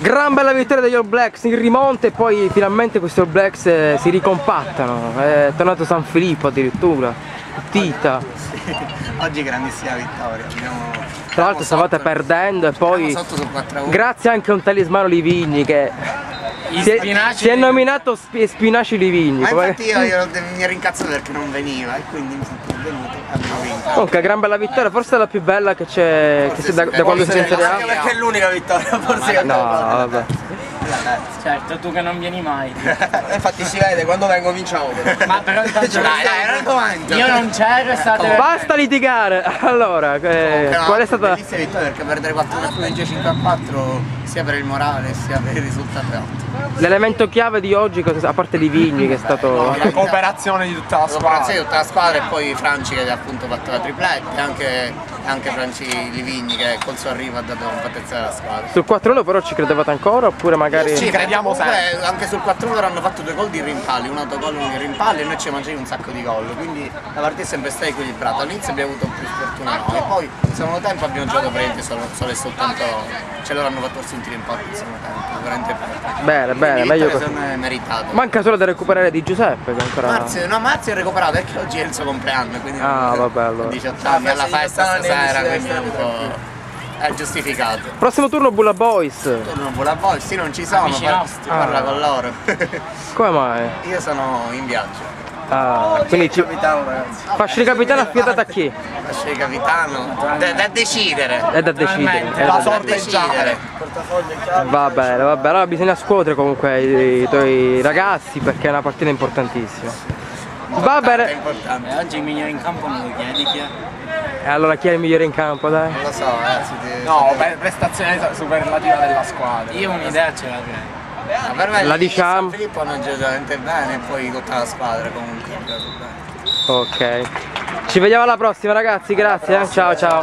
Gran bella vittoria degli All Blacks in rimonta e poi finalmente questi All Blacks eh, si ricompattano. È tornato San Filippo addirittura. Tita. Oggi grandissima vittoria. Abbiamo... Tra l'altro stavate perdendo e poi sotto sul 4 grazie anche a un talismano Livigni che si è, si è nominato Sp- Spinaci Livigni. Ma come- infatti io, io mi ero incazzato perché non veniva e quindi mi sono venuto e abbiamo vinto. Comunque gran bella vittoria, forse è la più bella che c'è da, da quando si è in Serie A. Anche perché è l'unica vittoria, forse No, vabbè. Certo, tu che non vieni mai. Infatti si vede quando vengo vinciamo. Ma però intanto Dai, dai, raccomando. io non c'ero state Basta litigare! Allora, eh, No, qual è stata... Bellissima vittoria perché perdere 4 a 2 5 a 4 sia per il morale sia per il risultato è ottimo. L'elemento chiave di oggi, a parte Livigni che è stato... La cooperazione di tutta la La cooperazione squadra. di tutta la squadra e poi Franci che ha appunto fatto la tripletta e anche, anche Franci Livigni che col suo arrivo ha dato completezza alla squadra. Sul 4-1 però ci credevate ancora oppure magari... Sì, crediamo Comunque, anche sul 4 loro hanno fatto due gol di rimpalli, un autogol e un di rimpalli e noi ci mangiamo un sacco di gol, quindi la partita è sempre stata equilibrata. All'inizio abbiamo avuto più sfortuna noi, poi secondo tempo abbiamo giocato praticamente solo, solo e soltanto, ce loro hanno fatto un tiro in porta il secondo tempo, veramente. Bene, bene, meglio così. secondo me meritata. Manca solo da recuperare di Giuseppe che ancora... Marzio, no, Marzio è recuperato perché oggi è il suo compleanno, quindi Ah, vabbè, allora. 18 anni alla festa stasera, quindi è un po' è giustificato. Prossimo turno Bulla Boys. Torno a voi, sì non ci sono, Amici par- nostri. parla con loro. Come mai? Io sono in viaggio. Ah, quindi ci... Capitano ragazzi. Fascia di capitano affidata a chi? Fascia di capitano. Da, da decidere. È da decidere. è La da- già. decidere. Va bene, va bene. Allora bisogna scuotere comunque i, i tuoi ragazzi perché è una partita importantissima. Va È bene. importante. Oggi il migliore in campo me lo chiedi chi è? E allora chi è il migliore in campo, dai? Non lo so, ragazzi. ti- No, pre- prestazione superlativa della squadra. Io un'idea ce l'avrei. Ma per me La diciamo. Filippo hanno giocato veramente bene e poi tutta la squadra comunque ha giocato bene. Ok. Ci vediamo alla prossima ragazzi, grazie. eh. Ciao ciao.